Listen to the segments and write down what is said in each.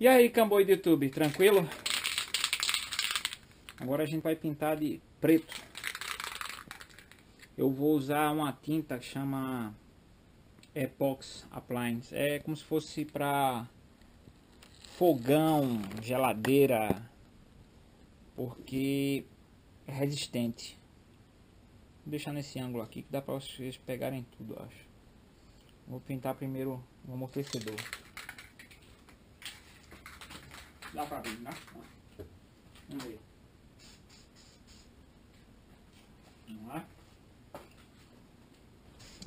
E aí, camboi do YouTube, tranquilo? Agora a gente vai pintar de preto. Eu vou usar uma tinta que chama Epox Appliance. É como se fosse para fogão, geladeira, porque é resistente. Vou deixar nesse ângulo aqui que dá para vocês pegarem tudo, acho. Vou pintar primeiro o amortecedor. Dá pra ver, né? Vamos ver. Vamos lá.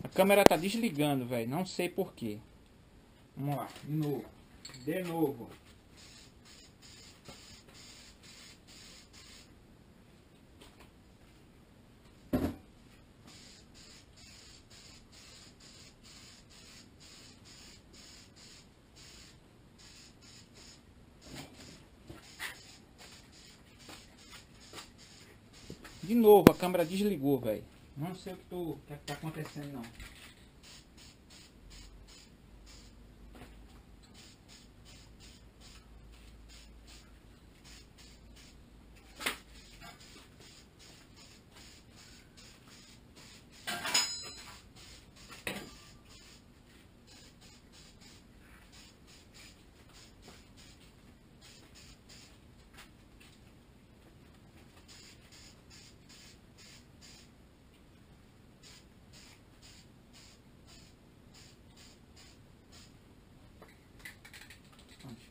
A câmera tá desligando, velho. Não sei porquê. Vamos lá, de novo. De novo. De novo, a câmera desligou, velho. Não sei o que, tô, o que, é que tá acontecendo, não.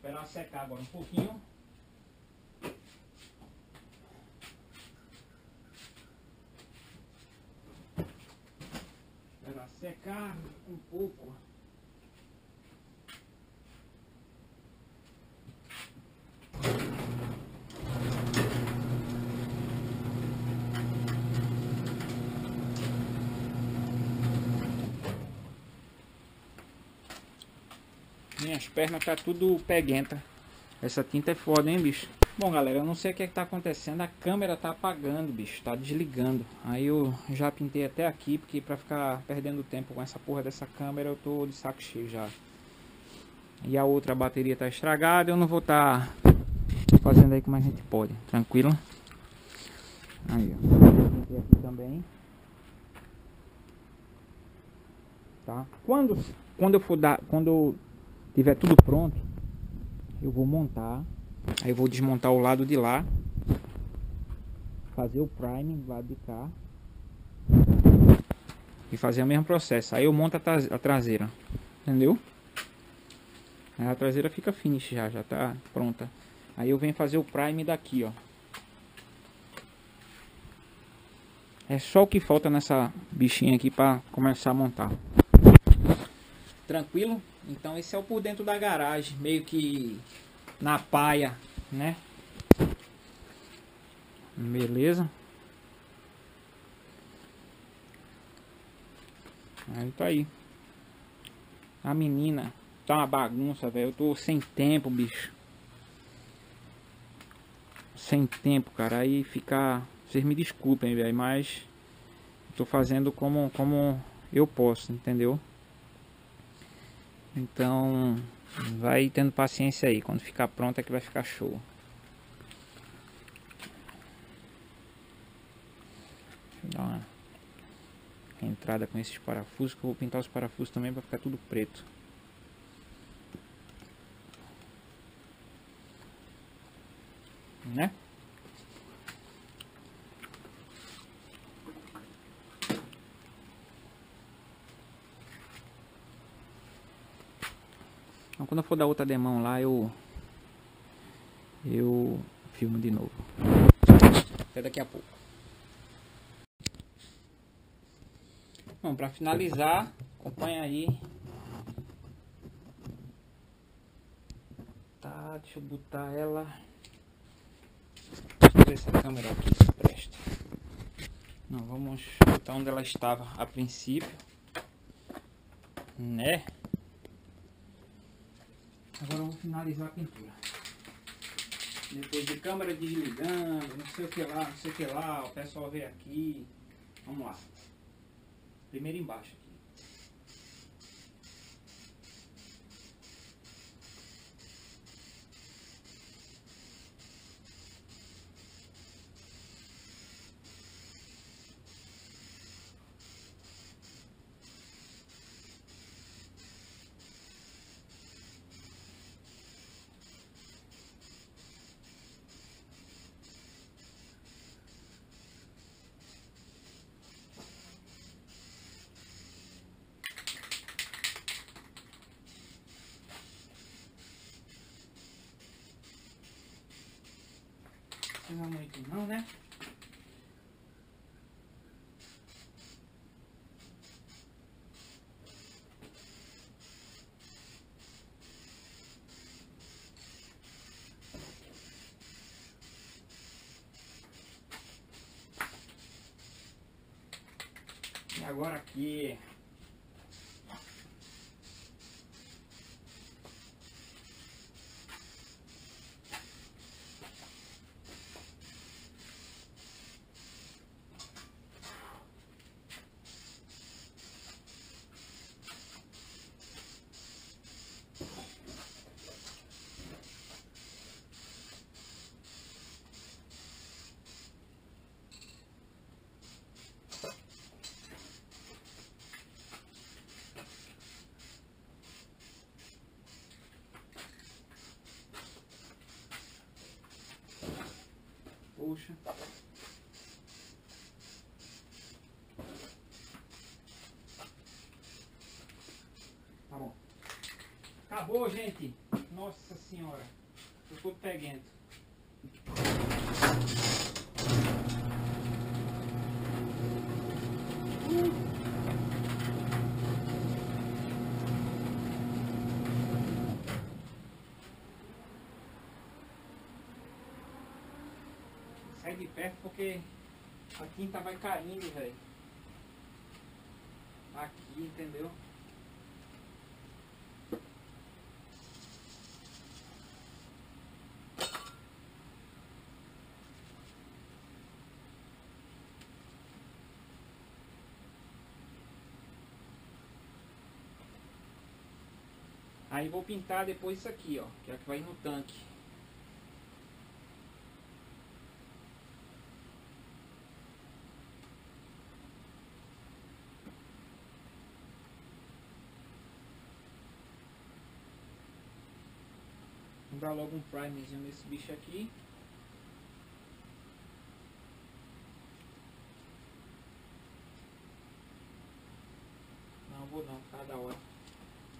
Esperar secar agora um pouquinho. Esperar secar um pouco. Minhas pernas tá tudo peguenta. Essa tinta é foda, hein, bicho? Bom, galera, eu não sei o que, é que tá acontecendo. A câmera tá apagando, bicho. Tá desligando. Aí eu já pintei até aqui, porque pra ficar perdendo tempo com essa porra dessa câmera, eu tô de saco cheio já. E a outra bateria tá estragada. Eu não vou tá fazendo aí como a gente pode. Tranquilo? Aí, ó. Pintei aqui também. Tá? Quando, quando eu for dar... Quando tiver tudo pronto, eu vou montar. Aí eu vou desmontar o lado de lá. Fazer o prime do lado de cá. E fazer o mesmo processo. Aí eu monto a, traseira. Entendeu? Aí a traseira fica finish já, já tá pronta. Aí eu venho fazer o prime daqui, ó. É só o que falta nessa bichinha aqui para começar a montar. Tranquilo? Então esse é o por dentro da garagem, meio que na paia, né? Beleza? Aí tá aí. A menina tá uma bagunça, velho. Eu tô sem tempo, bicho. Sem tempo, cara. Aí ficar. Vocês me desculpem, velho, mas tô fazendo como como eu posso, entendeu? Então, vai tendo paciência aí. Quando ficar pronto é que vai ficar show. Deixa eu dar uma entrada com esses parafusos. Que eu vou pintar os parafusos também para ficar tudo preto. Né? Então quando eu for dar outra demão lá, eu eu filmo de novo. Até daqui a pouco. Bom, para finalizar, acompanha aí. Tá, deixa eu botar ela. Deixa eu ver se a câmera aqui se presta. Não, vamos botar onde ela estava a princípio. Né? Agora vamos finalizar a pintura. Depois de câmera desligando, não sei o que lá, não sei o que lá, o pessoal veio aqui. Vamos lá. Primeiro embaixo precisa muito não, né? E agora aqui Puxa. Tá bom. Acabou, gente. Nossa senhora. Tô todo Sai de perto porque a tinta vai caindo, velho. Aqui, entendeu? Aí vou pintar depois isso aqui, ó, que é o que vai no tanque. Dar logo um primerzinho nesse bicho aqui. Não vou não, cada hora.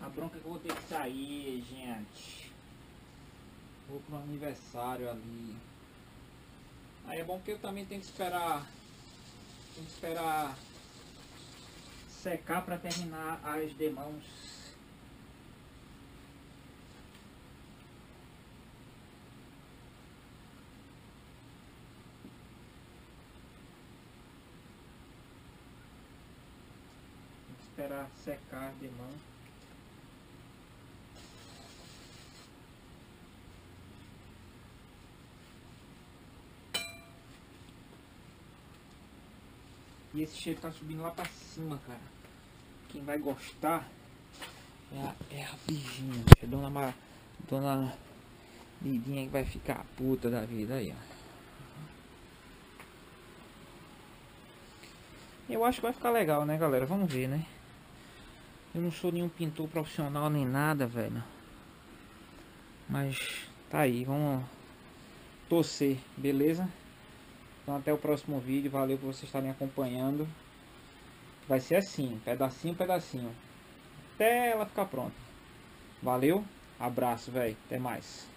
A bronca é que eu vou ter que sair, gente. Vou pro aniversário ali. Aí é bom que eu também tenho que esperar. Tenho que esperar secar para terminar as demãos. Esperar secar as demãos. E esse cheiro tá subindo lá pra cima, cara. Quem vai gostar é a, é a. É dona, Ma, dona Lidinha que vai ficar puta da vida aí, ó. Eu acho que vai ficar legal, né, galera? Vamos ver, né? Eu não sou nenhum pintor profissional nem nada, velho. Mas tá aí, vamos torcer, beleza? Então até o próximo vídeo, valeu por vocês estarem acompanhando. Vai ser assim, pedacinho, pedacinho. Até ela ficar pronta. Valeu, abraço, velho. Até mais.